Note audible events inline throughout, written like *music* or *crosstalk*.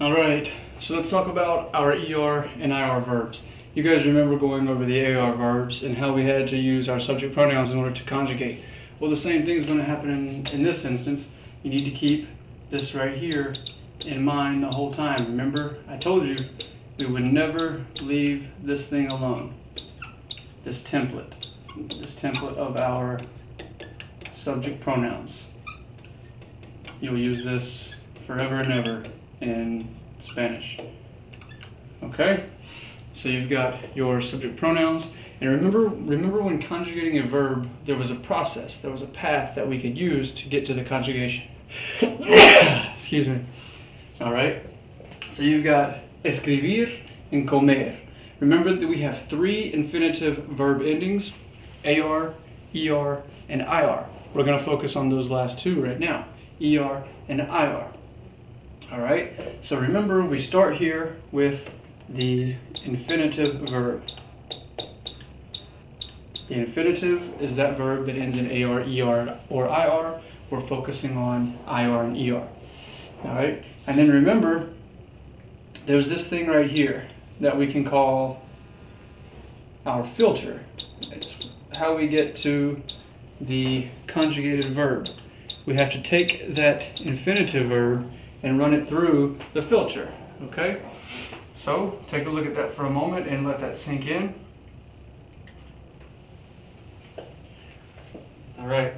All right, so let's talk about our ER and IR verbs. You guys remember going over the AR verbs and how we had to use our subject pronouns in order to conjugate. Well, the same thing is going to happen in, in this instance. You need to keep this right here in mind the whole time. Remember, I told you we would never leave this thing alone. This template, this template of our subject pronouns. You'll use this forever and ever in Spanish. Okay? So you've got your subject pronouns. And remember, remember when conjugating a verb, there was a process, there was a path that we could use to get to the conjugation. *coughs* Excuse me. All right? So you've got escribir and comer. Remember that we have three infinitive verb endings, AR, ER, and IR. We're going to focus on those last two right now, ER and IR. All right? So remember, we start here with the infinitive verb. The infinitive is that verb that ends in AR, ER, or IR. We're focusing on IR and ER. All right? And then remember, there's this thing right here that we can call our filter. It's how we get to the conjugated verb. We have to take that infinitive verb and run it through the filter, okay? So take a look at that for a moment and let that sink in. All right.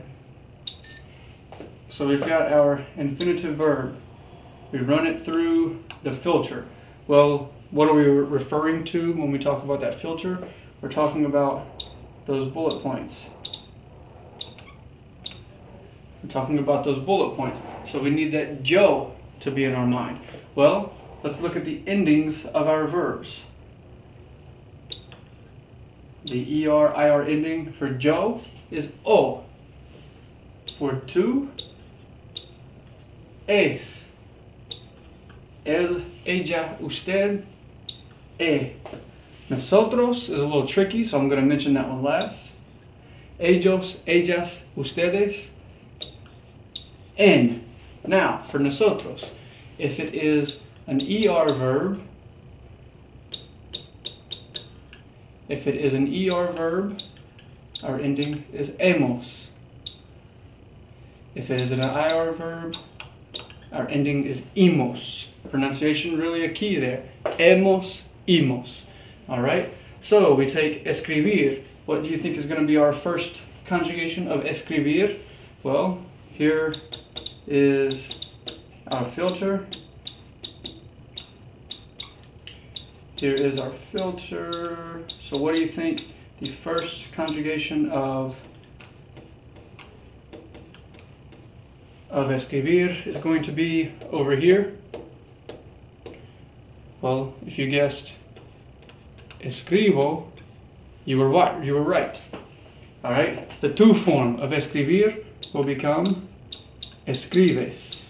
So we've got our infinitive verb. We run it through the filter. Well, what are we referring to when we talk about that filter? We're talking about those bullet points. We're talking about those bullet points. So we need that Joe to be in our mind. Well, Let's look at the endings of our verbs. The ER, IR ending for yo is O. For tú, es. El, ella, usted, e. Nosotros is a little tricky, so I'm going to mention that one last. Ellos, ellas, ustedes, en. Now, for nosotros, if it is an ER verb, if it is an ER verb, our ending is emos. If it is an IR verb, our ending is imos. Pronunciation really a key there. Emos, imos. All right? So we take escribir. What do you think is going to be our first conjugation of escribir? Well, here is our filter. Here is our filter. So what do you think the first conjugation of of escribir is going to be over here? Well, if you guessed escribo, you were right. You were right. All right. The tú form of escribir will become escribes.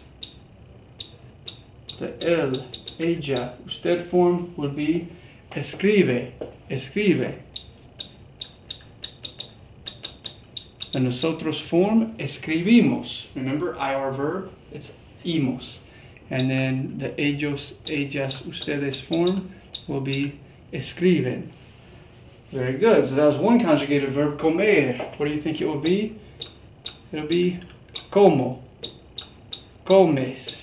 The el ella, usted form will be escribe, escribe. The nosotros form escribimos. Remember, IR verb, it's imos. And then the ellos, ellas, ustedes form will be escriben. Very good. So that was one conjugated verb, comer. What do you think it will be? It'll be como, comes,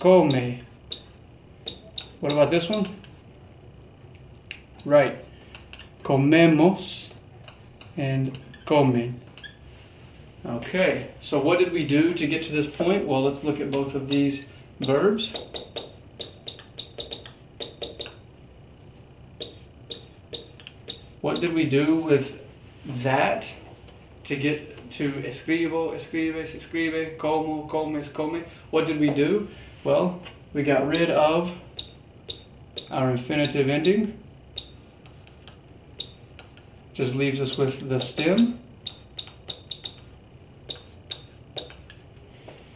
come. What about this one? Right. Comemos and comen. Okay, so what did we do to get to this point? Well, let's look at both of these verbs. What did we do with that to get to escribo, escribes, escribe, como, comes, come? What did we do? Well, we got rid of our infinitive ending. Just leaves us with the stem.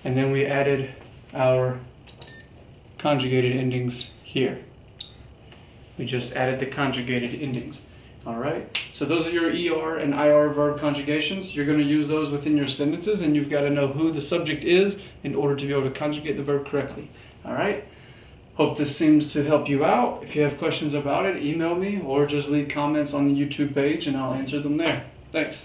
And then we added our conjugated endings here. We just added the conjugated endings. All right, so those are your ER and IR verb conjugations. You're going to use those within your sentences, and you've got to know who the subject is in order to be able to conjugate the verb correctly. All right. Hope this seems to help you out. If you have questions about it, email me or just leave comments on the YouTube page and I'll answer them there. Thanks.